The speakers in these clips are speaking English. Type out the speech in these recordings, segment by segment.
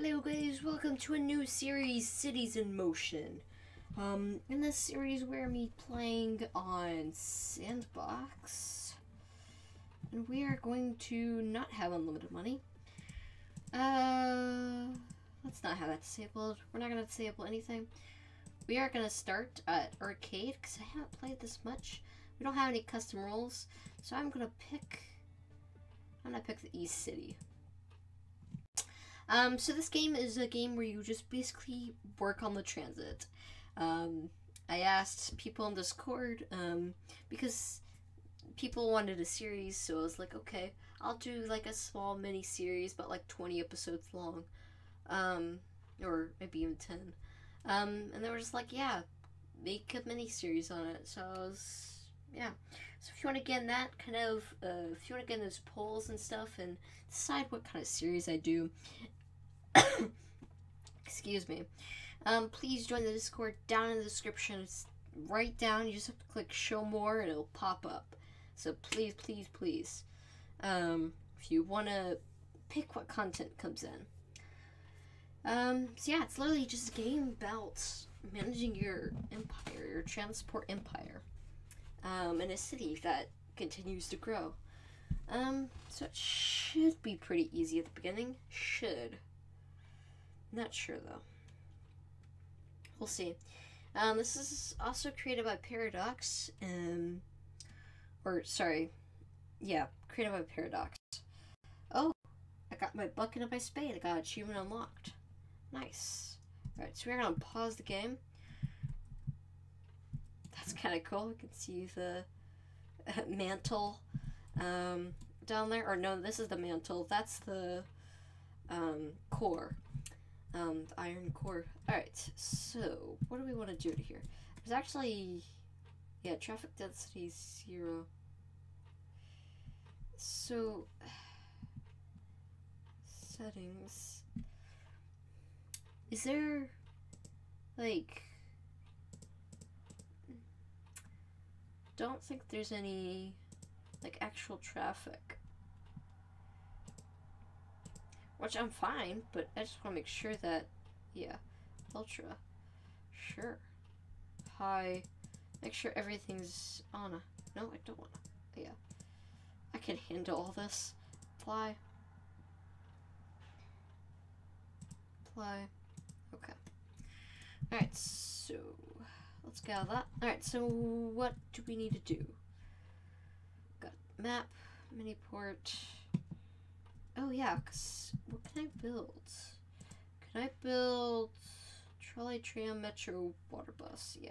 Hello guys, welcome to a new series, Cities in Motion. Um, in this series we're me playing on Sandbox. And we are going to not have unlimited money. Uh, let's not have that disabled. We're not going to disable anything. We are going to start at Arcade, because I haven't played this much. We don't have any custom rules, so I'm going to pick... I'm going to pick the East City. Um, so this game is a game where you just basically work on the transit. Um, I asked people on Discord um, because people wanted a series, so I was like, okay, I'll do like a small mini series, but like 20 episodes long, um, or maybe even 10. Um, and they were just like, yeah, make a mini series on it. So I was, yeah. So if you want to get in that kind of, uh, if you want to get in those polls and stuff and decide what kind of series I do, excuse me, um, please join the Discord down in the description. It's right down. You just have to click show more and it'll pop up. So please, please, please, um, if you want to pick what content comes in. Um, so yeah, it's literally just a game about managing your empire, your transport empire, um, in a city that continues to grow. Um, so it should be pretty easy at the beginning. Should. Not sure though. We'll see. Um, this is also created by Paradox. Um, or sorry, yeah, created by Paradox. Oh, I got my bucket and my spade. I got achievement unlocked. Nice. Alright, so we're gonna pause the game. That's kind of cool. You can see the uh, mantle um, down there. Or no, this is the mantle. That's the um, core um, the iron core. Alright, so what do we want to do to here? There's actually, yeah, traffic density zero. So, settings. Is there, like, don't think there's any, like, actual traffic. Which I'm fine, but I just want to make sure that, yeah, ultra, sure, high, make sure everything's on a, no, I don't want to, yeah, I can handle all this, apply, apply, okay, alright, so, let's get out of that, alright, so what do we need to do? Got map, mini port, Oh yeah, cause what can I build? Can I build trolley, tram, metro, water bus? Yeah.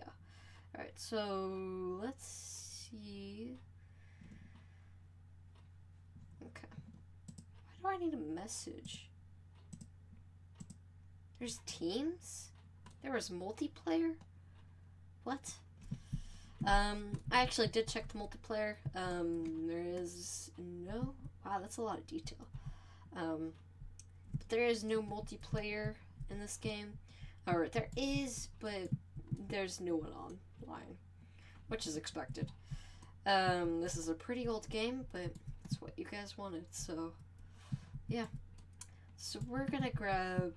Alright, so let's see. Okay. Why do I need a message? There's teams? There was multiplayer? What? Um, I actually did check the multiplayer. Um, there is no... Wow, that's a lot of detail. Um, there is no multiplayer in this game. Or there is, but there's no one online, which is expected. Um, this is a pretty old game, but it's what you guys wanted, so yeah. So we're gonna grab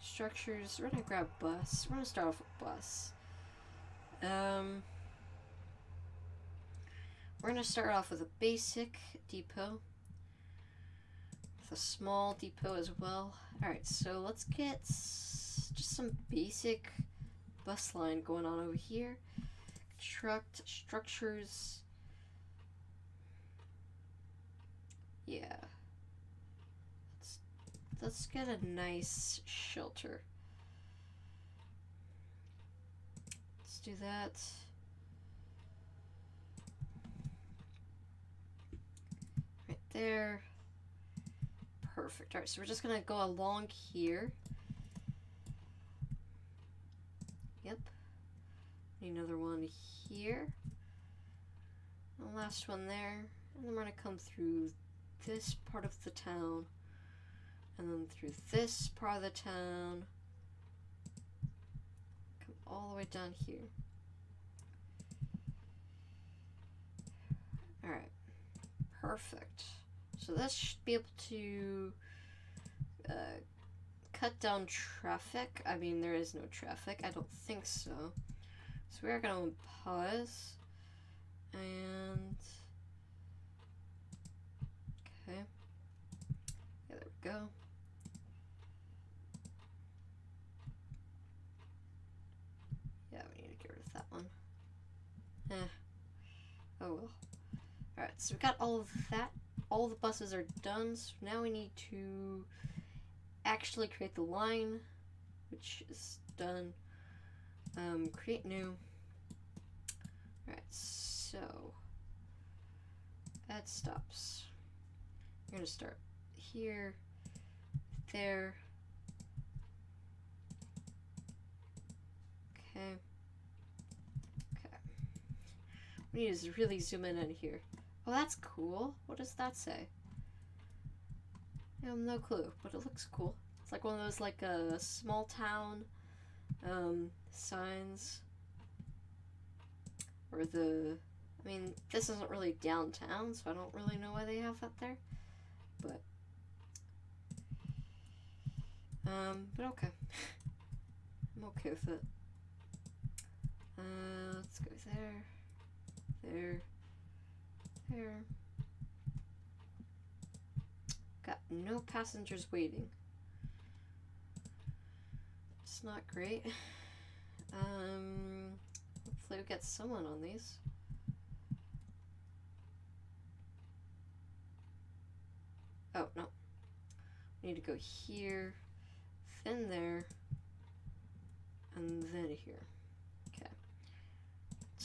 structures. We're gonna grab bus. We're gonna start off with bus. Um, we're gonna start off with a basic depot a small depot as well. Alright, so let's get just some basic bus line going on over here. Construct structures. Yeah. Let's, let's get a nice shelter. Let's do that. Right there. Perfect. Alright, so we're just gonna go along here. Yep. Need another one here. The last one there. And then we're gonna come through this part of the town. And then through this part of the town. Come all the way down here. Alright. Perfect. So that should be able to uh, cut down traffic. I mean, there is no traffic. I don't think so. So we are going to pause. And... Okay. Yeah, there we go. Yeah, we need to get rid of that one. Eh. Oh well. Alright, so we got all of that. All the buses are done, so now we need to actually create the line, which is done. Um, create new. Alright, so add stops. You're gonna start here, there. Okay. Okay. We need to really zoom in on here. Oh, that's cool. What does that say? I have no clue, but it looks cool. It's like one of those like a uh, small town um, signs. Or the, I mean, this isn't really downtown, so I don't really know why they have that there. But, um, but okay. I'm okay with it. Uh, let's go there, there, Got no passengers waiting. It's not great. Um, hopefully we get someone on these. Oh, no. We need to go here, then there, and then here.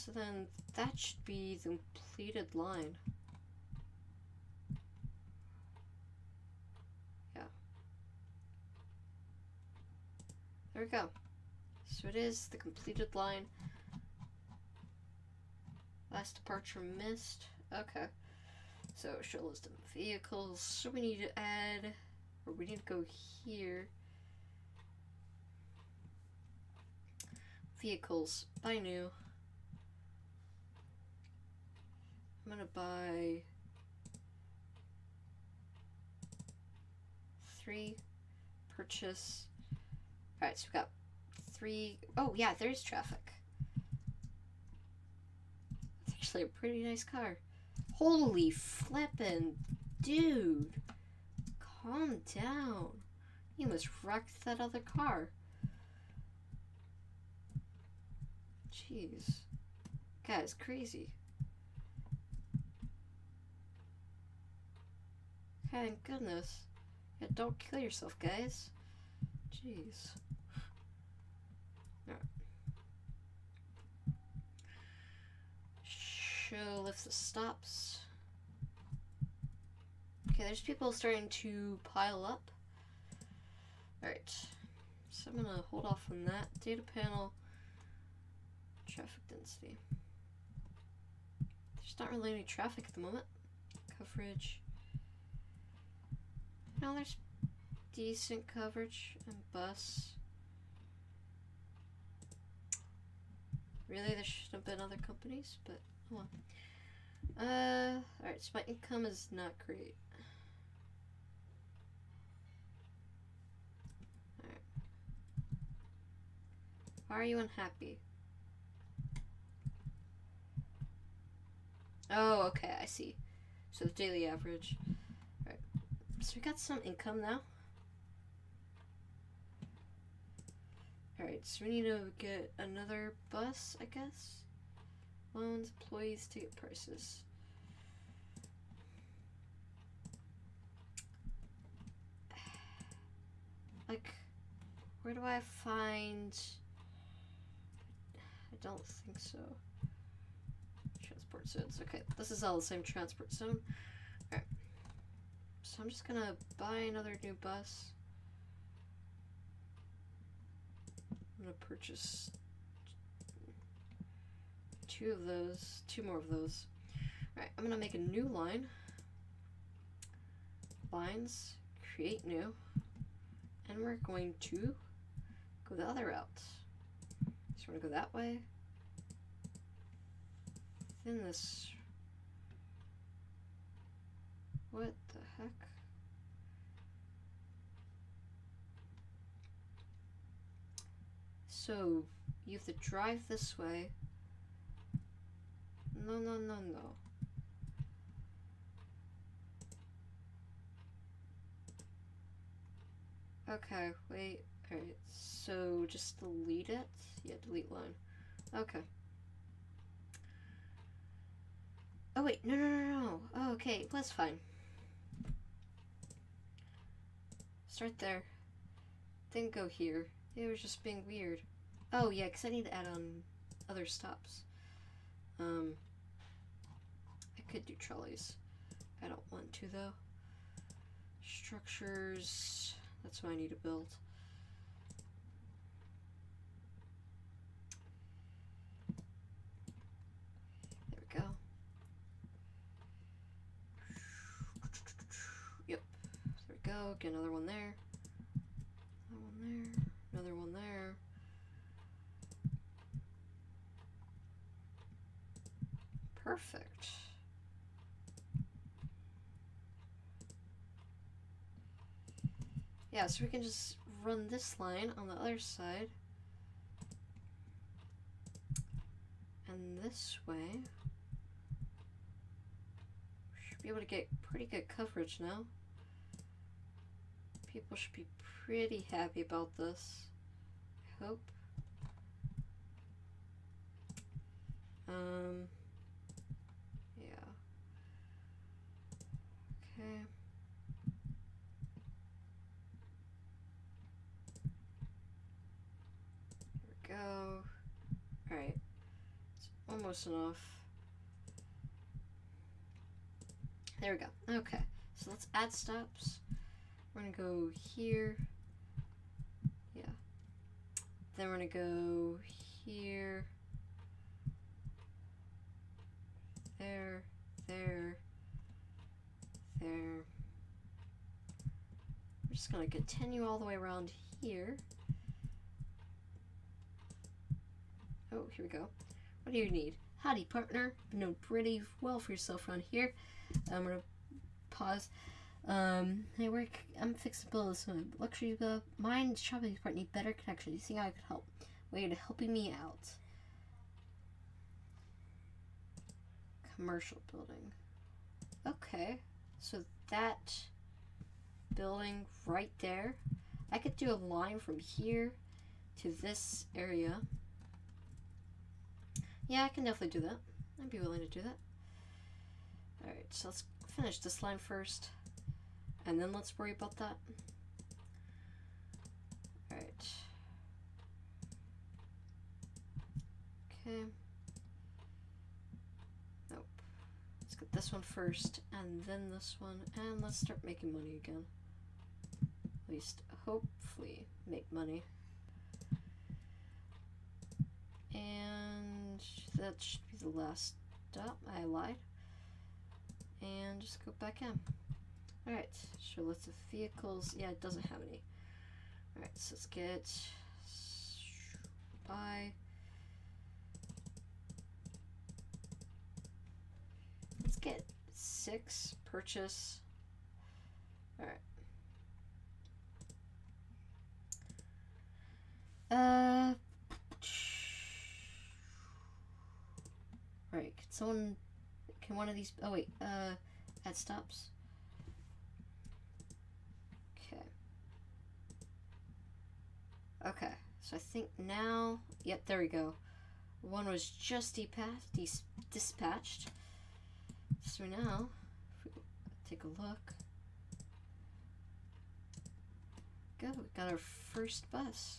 So then that should be the completed line. Yeah. There we go. So it is the completed line. Last departure missed. Okay. So show list of vehicles. So we need to add, or we need to go here. Vehicles. Buy new. I'm gonna buy three. Purchase. Alright, so we got three. Oh, yeah, there's traffic. It's actually a pretty nice car. Holy flippin' dude. Calm down. You must wrecked that other car. Jeez. Guy's crazy. Thank goodness. Yeah, don't kill yourself, guys. Jeez. show lifts the stops. Okay, there's people starting to pile up. Alright, so I'm gonna hold off on that. Data panel, traffic density. There's not really any traffic at the moment. Coverage. No, there's decent coverage and bus. Really, there should have been other companies, but on. Uh, alright, so my income is not great. Alright. Why are you unhappy? Oh, okay, I see. So the daily average. So we got some income now. Alright, so we need to get another bus, I guess? Loans, employees, ticket prices. Like, where do I find... I don't think so. Transport zones. Okay, this is all the same transport zone. So I'm just gonna buy another new bus. I'm gonna purchase two of those, two more of those. Alright, I'm gonna make a new line. Lines, create new, and we're going to go the other route. So we're gonna go that way. Then this. What the heck? So, you have to drive this way. No, no, no, no. Okay, wait. Alright, so just delete it? Yeah, delete line. Okay. Oh wait, no, no, no, no. Oh, okay, was fine. Start there. Then go here. It was just being weird. Oh yeah, because I need to add on other stops. Um, I could do trolleys. I don't want to though. Structures. That's what I need to build. There we go. Yep. There we go. Get another one there. Another one there. Another one there. Perfect. Yeah, so we can just run this line on the other side. And this way. Should be able to get pretty good coverage now. People should be pretty happy about this. I hope. Um, yeah. Okay. There we go. Alright. Almost enough. There we go. Okay. So let's add stops. We're gonna go here. Yeah. Then we're gonna go here. There, there, there. We're just gonna continue all the way around here. Oh, here we go. What do you need? Howdy, partner. Doing pretty well for yourself around here. I'm gonna pause. Um, I work. I'm fixing this one. Luxury uh, mine shopping department need better connection. You think I could help? Way to helping me out. Commercial building. Okay, so that building right there. I could do a line from here to this area. Yeah, I can definitely do that. I'd be willing to do that. Alright, so let's finish this line first. And then let's worry about that. Alright. Okay. Nope. Let's get this one first, and then this one, and let's start making money again. At least, hopefully, make money. And that should be the last stop. I lied. And just go back in. Alright, show lots of vehicles. Yeah, it doesn't have any. Alright, so let's get buy. Let's get six purchase. Alright. Uh Right, can someone can one of these oh wait, uh add stops? Okay. Okay, so I think now yep, there we go. One was just dis dispatched. So now, take a look, go, we got our first bus.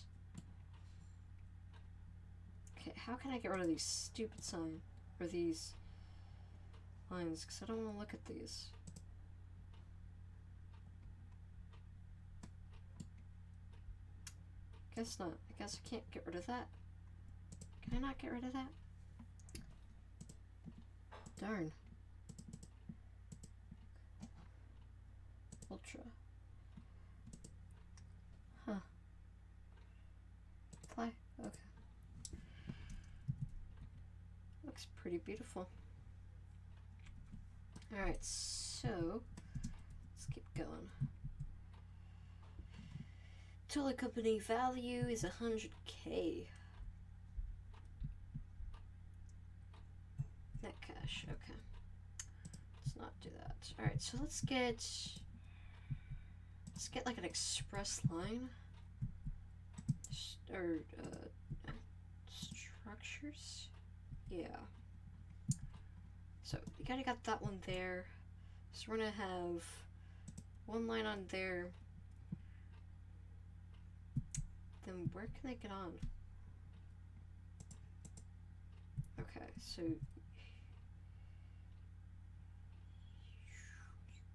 Okay, how can I get rid of these stupid signs, or these lines, because I don't want to look at these. Guess not. I guess I can't get rid of that. Can I not get rid of that? Darn. Ultra. Huh. Apply. Okay. looks pretty beautiful. All right, so let's keep going. Toilet company value is 100k. Net cash, okay. Let's not do that. All right, so let's get, let's get like an express line. Or, uh, structures? Yeah. So you gotta got that one there. So we're gonna have one line on there. Then where can they get on? Okay, so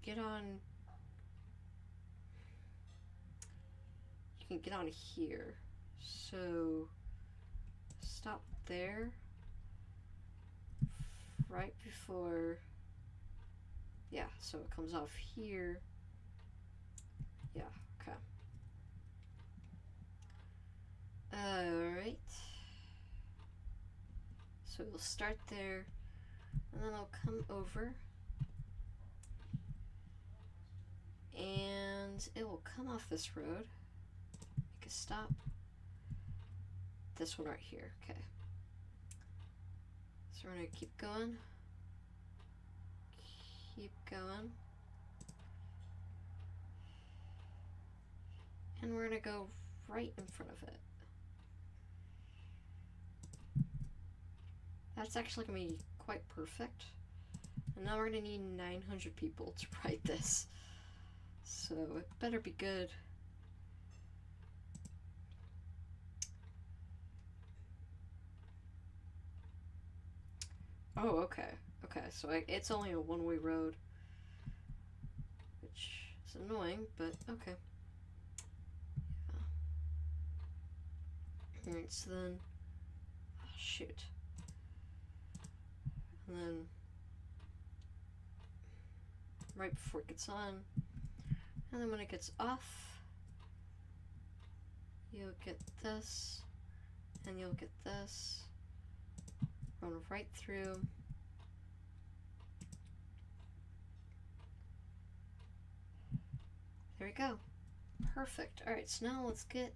get on you can get on here. So stop there right before yeah, so it comes off here. Yeah, okay. Alright. So we'll start there, and then I'll come over, and it will come off this road, make a stop. This one right here, okay. So we're gonna keep going, keep going, and we're gonna go right in front of it. That's actually to be quite perfect. And now we're to need 900 people to write this. So it better be good. Oh, okay. Okay, so I, it's only a one-way road. Which is annoying, but okay. Yeah. Alright, so then... Oh, shoot. And then right before it gets on, and then when it gets off, you'll get this, and you'll get this, run right through. There we go. Perfect. Alright, so now let's get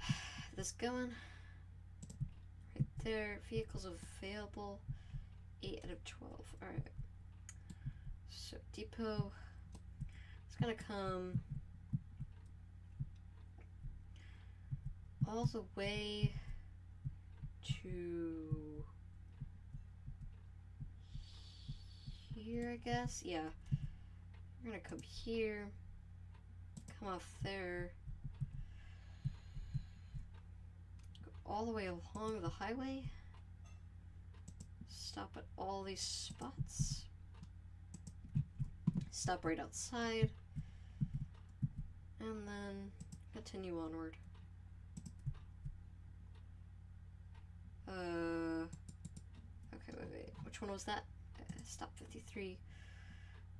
this going Right there. Vehicles available. 8 out of 12. Alright. So, depot. It's going to come all the way to here, I guess. Yeah. We're going to come here. Come off there. Go all the way along the highway. Stop at all these spots. Stop right outside. And then continue onward. Uh, okay, wait, wait. Which one was that? Uh, stop 53.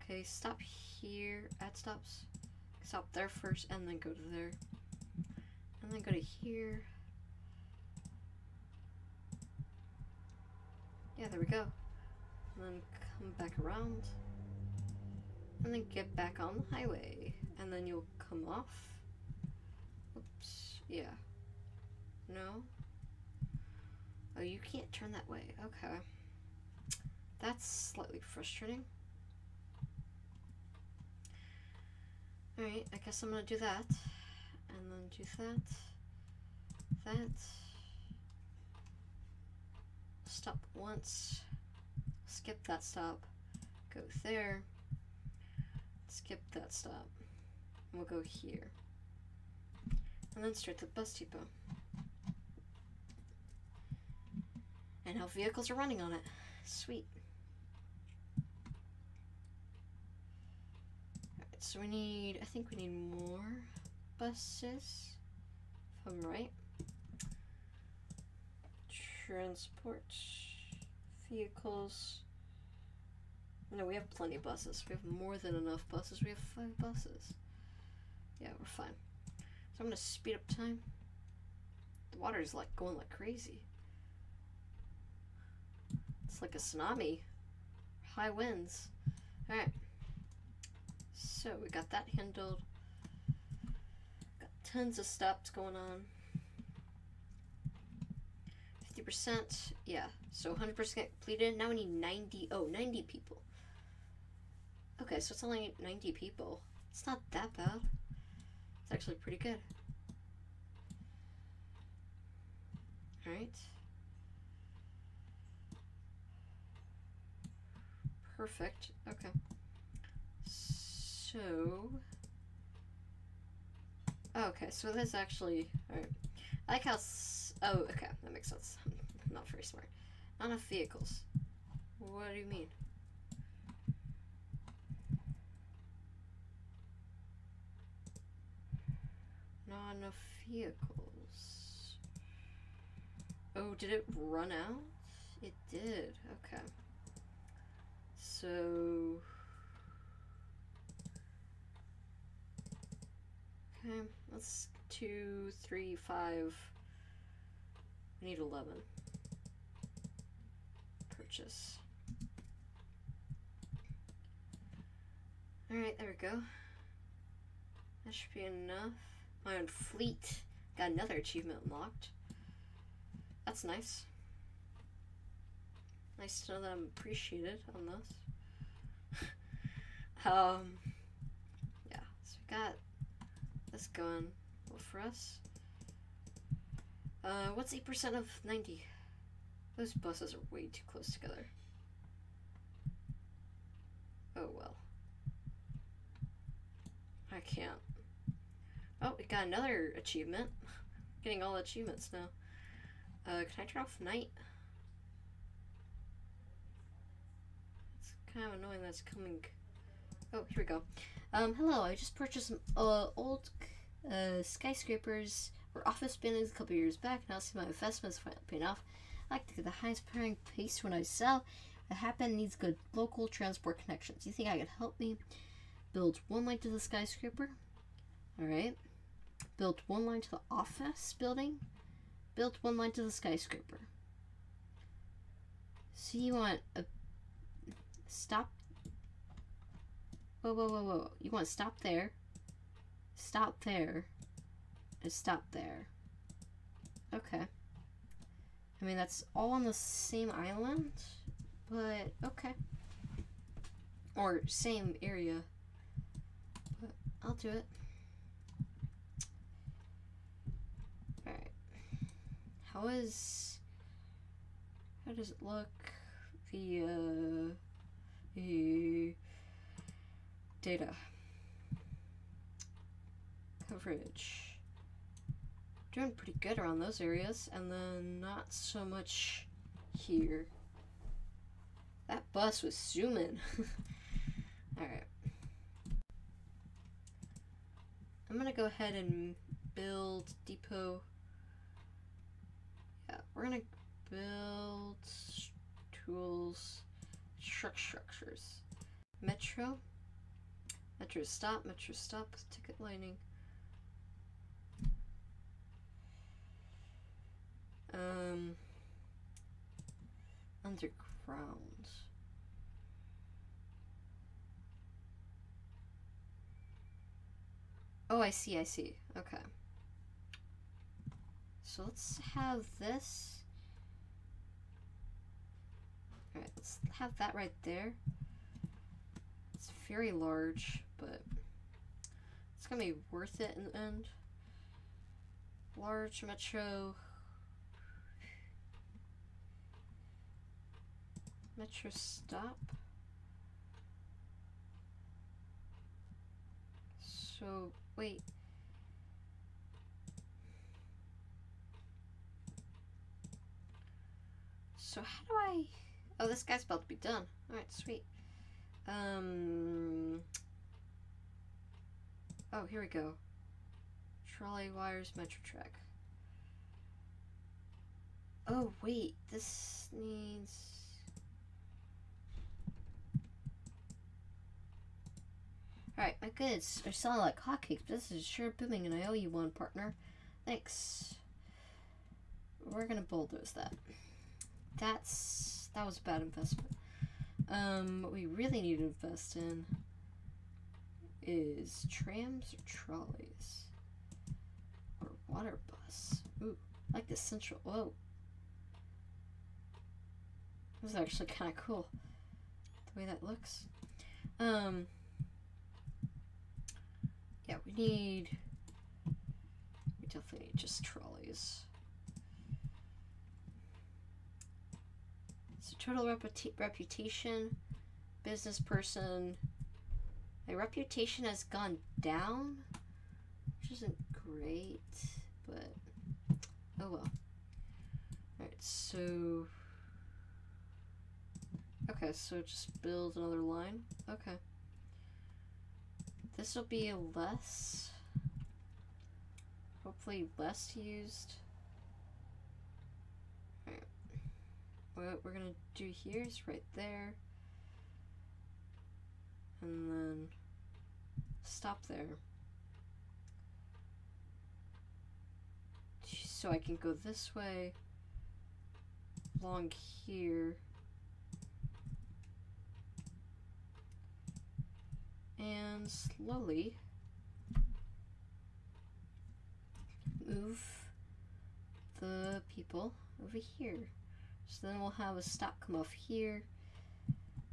Okay, stop here. Add stops. Stop there first and then go to there. And then go to here. Yeah, there we go. And then come back around. And then get back on the highway. And then you'll come off. Oops. Yeah. No? Oh, you can't turn that way. Okay. That's slightly frustrating. Alright, I guess I'm gonna do that. And then do that. That stop once, skip that stop, go there, skip that stop, and we'll go here. And then start the bus depot. And how vehicles are running on it. Sweet. Alright, so we need, I think we need more buses, if I'm right transport vehicles. No, we have plenty of buses. We have more than enough buses. We have five buses. Yeah, we're fine. So I'm gonna speed up time. The water is like going like crazy. It's like a tsunami. High winds. Alright. So we got that handled. Got tons of stops going on. 50%. Yeah, so 100% completed. Now we need 90. Oh, 90 people. Okay, so it's only 90 people. It's not that bad. It's actually pretty good. Alright. Perfect. Okay. So... Okay, so that's actually... Alright. I like how... oh, okay. That makes sense. I'm not very smart. Not enough vehicles. What do you mean? Not enough vehicles. Oh, did it run out? It did. Okay. So... Okay, let's two, three, five. We need 11. Purchase. Alright, there we go. That should be enough. My own fleet. Got another achievement unlocked. That's nice. Nice to know that I'm appreciated on this. um, yeah, so we got this going well for us. Uh, what's 8% of 90? Those buses are way too close together. Oh well. I can't. Oh, we got another achievement. Getting all achievements now. Uh, can I turn off night? It's kind of annoying that's coming. Oh, here we go. Um, hello, I just purchased some uh, old uh, skyscrapers or office buildings a couple years back. Now see my investments finally paying off. I like to get the highest paying pace when I sell. I happen needs good local transport connections. You think I could help me build one line to the skyscraper? Alright. Build one line to the office building. Build one line to the skyscraper. So you want a stop Whoa, whoa, whoa, whoa. You want to stop there, stop there, and stop there. Okay. I mean, that's all on the same island, but okay. Or same area. But I'll do it. Alright. How is... How does it look? The, uh... Data. Coverage. Doing pretty good around those areas, and then not so much here. That bus was zooming. Alright. I'm gonna go ahead and build depot. Yeah, we're gonna build tools, truck structures. Metro. Metro stop, metro stop, ticket lining. Um, underground. Oh, I see, I see. Okay. So let's have this. Alright, let's have that right there. It's very large but it's gonna be worth it in the end. Large metro. Metro stop. So, wait. So how do I... Oh, this guy's about to be done. Alright, sweet. Um... Oh, here we go. Trolley wires metro track. Oh, wait. This needs... Alright, my goods are selling like hotcakes. but This is sure booming and I owe you one, partner. Thanks. We're gonna bulldoze that. That's... That was a bad investment. Um, what we really need to invest in is trams or trolleys? Or water bus? Ooh, like the central. Whoa. This is actually kind of cool. The way that looks. Um. Yeah, we need. We definitely need just trolleys. So total reputa- reputation, business person. My reputation has gone down, which isn't great, but oh well. Alright, so Okay, so just build another line. Okay. This will be a less, hopefully less used. What we're gonna do here is right there. And then stop there. So I can go this way, along here. and slowly move the people over here. So then we'll have a stop come off here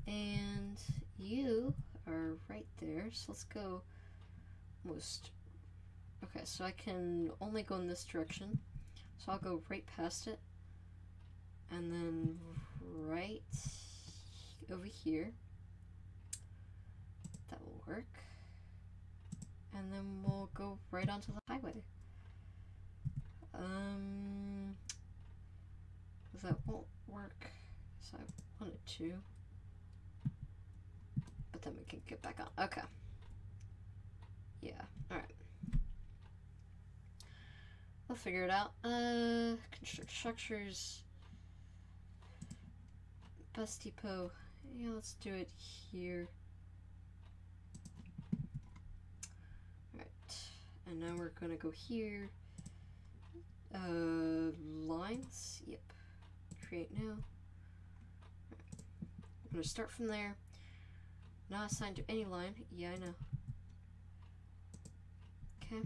and you are right there. So let's go most. Okay, so I can only go in this direction. So I'll go right past it and then right over here That will work. And then we'll go right onto the highway. Um, that won't work. So I wanted to. But then we can get back on. Okay. Yeah, alright. I'll figure it out. Uh, construct structures. Bus depot. Yeah, let's do it here. And now we're gonna go here. Uh, lines, yep. Create new. I'm gonna start from there. Not assigned to any line. Yeah, I know. Okay.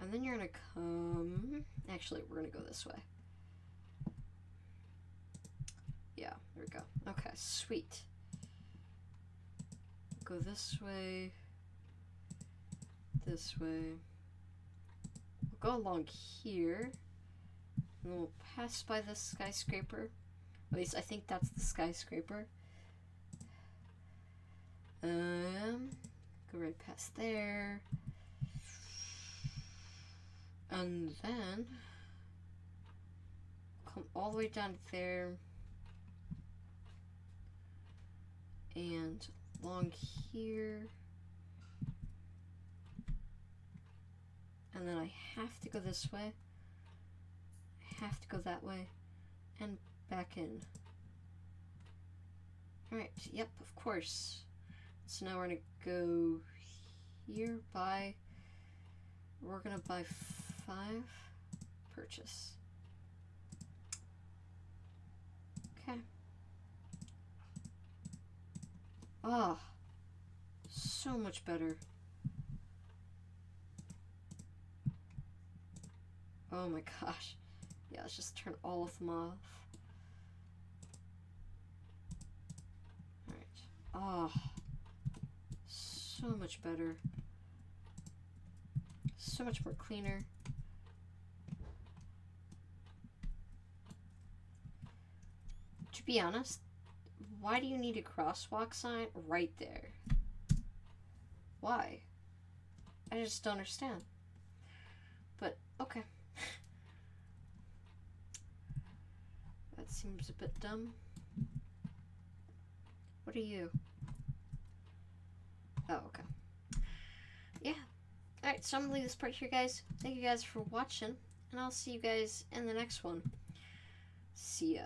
And then you're gonna come, actually, we're gonna go this way. Yeah, there we go. Okay, sweet. Go this way this way. We'll go along here. We'll pass by the skyscraper. At least I think that's the skyscraper. Um, go right past there. And then come all the way down there. And along here. And then I have to go this way. Have to go that way. And back in. Alright, yep, of course. So now we're gonna go here, buy. We're gonna buy five. Purchase. Okay. Ah, oh, so much better. Oh my gosh. Yeah, let's just turn all of them off. Alright. Ah. Oh, so much better. So much more cleaner. To be honest, why do you need a crosswalk sign right there? Why? I just don't understand. But, okay. That seems a bit dumb. What are you? Oh, okay. Yeah. Alright, so I'm to leave this part here, guys. Thank you guys for watching, and I'll see you guys in the next one. See ya.